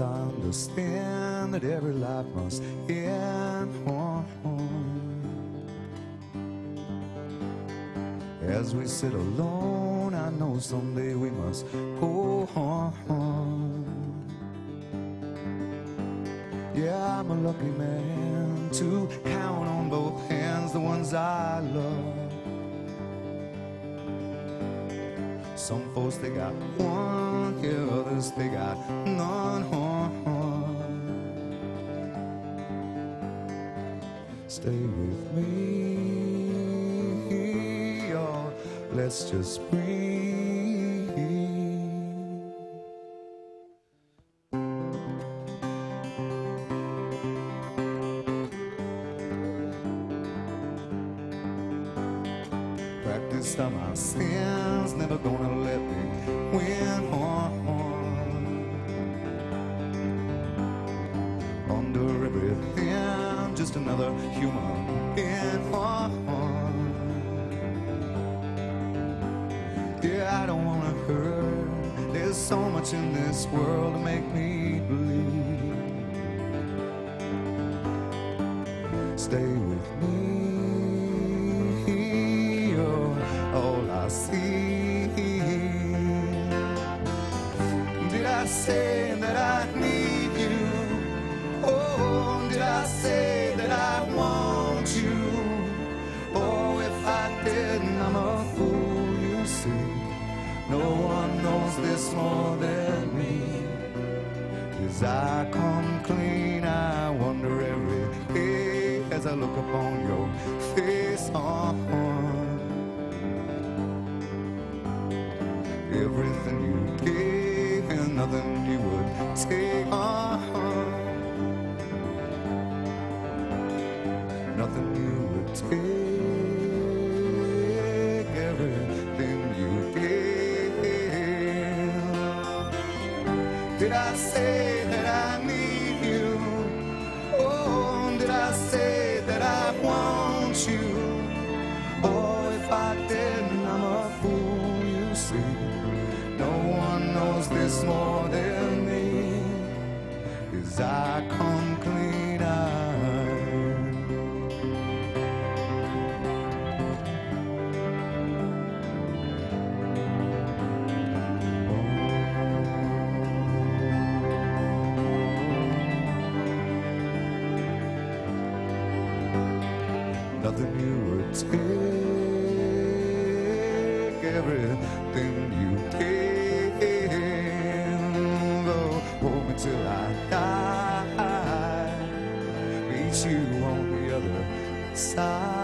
I understand that every life must end. As we sit alone, I know someday we must go home. Yeah, I'm a lucky man to count on both hands the ones I love. Some folks they got one, yeah, others they got none. Stay with me, or let's just breathe. On my sins, never gonna let me win. Under everything, just another human being. Yeah, I don't wanna hurt. There's so much in this world to make me believe. Stay with me, see. Did I say that I need you? Oh, did I say that I want you? Oh, if I didn't, I'm a fool, you see. No one knows this more than me. As I come clean, I wonder every day as I look upon your face. On everything you gave and nothing you would take on. Nothing you would take, everything you gave. Did I say that I need you? Oh, did I say that I want you? I come clean, nothing you would take, everything you gave. 洒